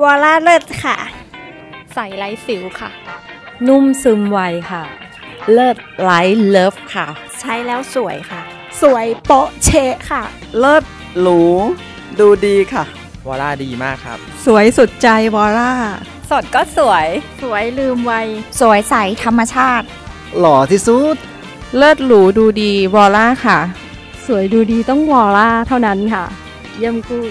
วอล่าเลิศค่ะ ใส่ไร้สิวค่ะ นุ่มซึมไวค่ะ เลิศไลท์เลิฟค่ะ ใช้แล้วสวยค่ะ สวยโป๊ะเชะค่ะ เลิศหรู ดูดีค่ะ วอล่าดีมากครับ สวยสุดใจวอล่า สดก็สวย สวยลืมไว สวยใสธรรมชาติ หล่อที่สุด เลิศหรูดูดีวอล่าค่ะ สวยดูดีต้องวอล่าเท่านั้นค่ะ เยี่ยมกู้